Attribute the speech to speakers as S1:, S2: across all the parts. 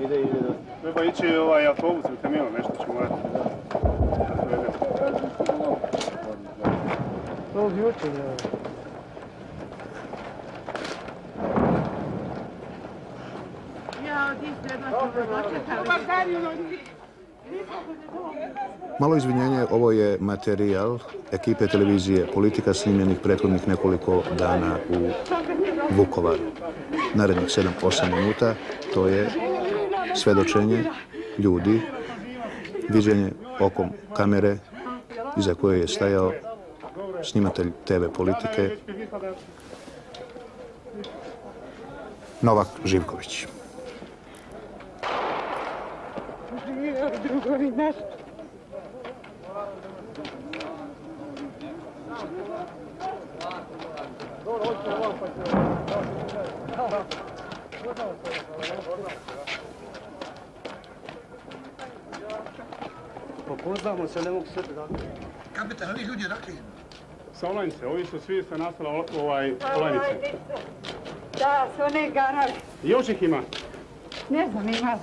S1: Ide, ide, da.
S2: Treba ići ovaj autobus ili kamion, nešto ćemo morati.
S1: To od jučer, evo.
S3: Malo izvinjenje, ovo je materijal ekipe televizije Politika snimljenih prethodnih nekoliko dana u Vukovaru. Narednih 7-8 minuta to je svedočenje ljudi, viđenje okom kamere iza koje je stajao snimatelj TV Politike Novak Živković.
S2: Popoznamo se, ne mogu sve da...
S4: Kapitan, ovi ljudi odakle?
S2: Sa Olajnice, ovi su svi sa nastala ovaj, Olajnice.
S5: Da, su one garale.
S2: Još ih ima.
S5: Ne znam, ima.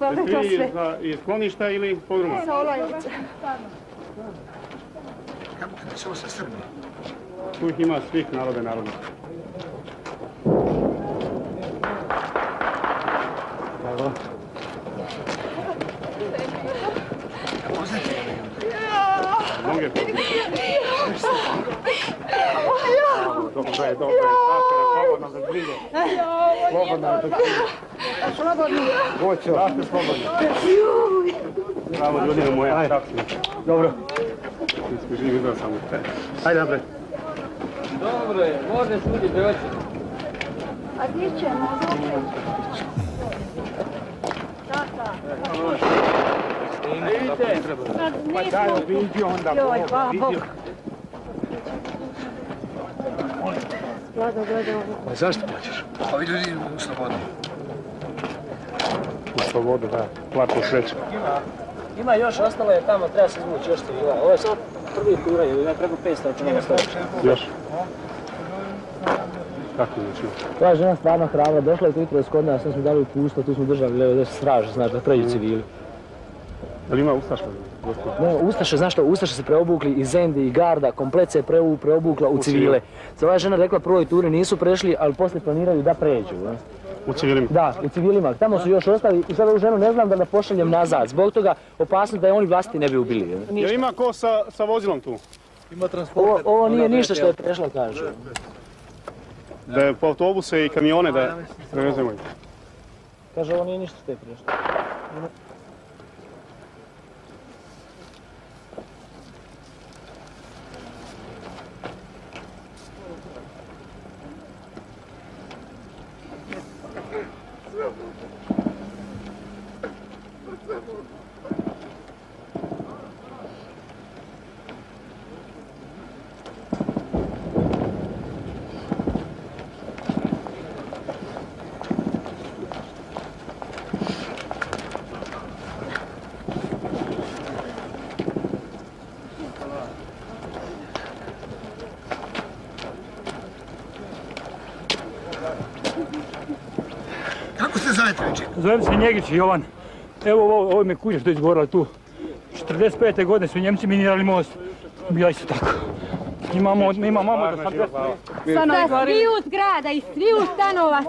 S5: Valjda to sve.
S2: iz skloništa ili podruma?
S5: Sa olajnice.
S4: Kapitan, da su ovo sa Srbi.
S2: Tu ih ima svih naroda i naroda. Evo.
S4: A poznate?
S2: Mnoge Dobro je, dobro je. Da ste slobodni. Bravo, ljudina moja. Si. Dobro. Mi smo živi, izgleda samo. Hajde napred.
S1: Dobro je, može sudi doći.
S5: A gdje ćemo? Tata.
S2: Pa daj, vidi onda.
S5: Joj, Bogu. Gleda.
S4: Pa zašto plaćaš? Ovi ljudi u slobodu.
S2: U slobodu, da. Plaću sreću.
S1: Ima još, ostalo je tamo, treba se izvući još civila. Ovo je samo prvi tura, ima preko 500 računama stoji.
S2: Još. Kako znači?
S1: Ta žena stvarno hrabra, došla je tu jutro kod nas, sve smo dali u pusto, tu smo držali, evo, da se straže, znaš, da pređu civili.
S2: Li ima Ustaša?
S1: Ne, Ustaše, znaš što, Ustaše se preobukli iz Zendi i Garda, komplet se preu, preobukla u civile. Sad ova žena rekla prvoj turi nisu prešli, ali poslije planiraju da pređu. ne.
S2: U civilima.
S1: Da, u civilima, tamo su još ostali i sad ovu ženu ne znam da ne pošaljem nazad. Zbog toga opasno da je oni vlasti ne bi ubili.
S2: Jel ima ko sa, sa vozilom tu?
S1: Ovo, ovo nije ništa što je prešlo, kaže.
S2: Da je po autobuse i kamione da prevezemo ih.
S1: Kaže, ovo nije ništa što je prešlo.
S4: Kako ste zovete?
S6: Zovem se Njegić Jovan. Evo ovo, ovo mi je kuća što je izgorila tu. 45. godine su Njemci minirali most. Ja isto tako. Imamo, ima mama da sam
S5: Sa sviju zgrada i sviju stanova.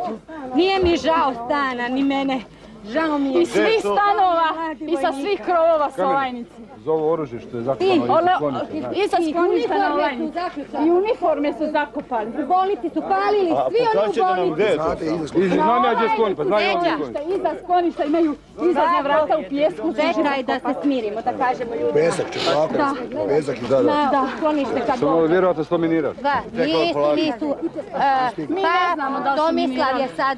S5: Nije mi žao stana, ni mene. Žao mi je.
S7: I svih stanova i sa svih krovova sa Olajnici.
S8: Za ovo oružje što je
S5: I,
S8: zakopano
S7: I sa skloništa na Olajnici. I uniforme su zakopali.
S5: U bolnici su palili, svi oni u bolnici.
S8: Znam ja gdje skloni, pa znam ja gdje skloni.
S7: Skloništa, iza skloništa imaju izlazna vrata u pijesku.
S5: Čekaj da se smirimo, da kažemo ljudima.
S4: Pesak, čekako. Pesak i da, da.
S5: Da, sklonište kad
S8: Samo vjerojatno sto miniraš.
S5: Da, nisu, nisu. e,
S7: Mi ne
S5: Pa,
S7: znamo da li su
S5: Tomislav
S7: minirali.
S5: je sad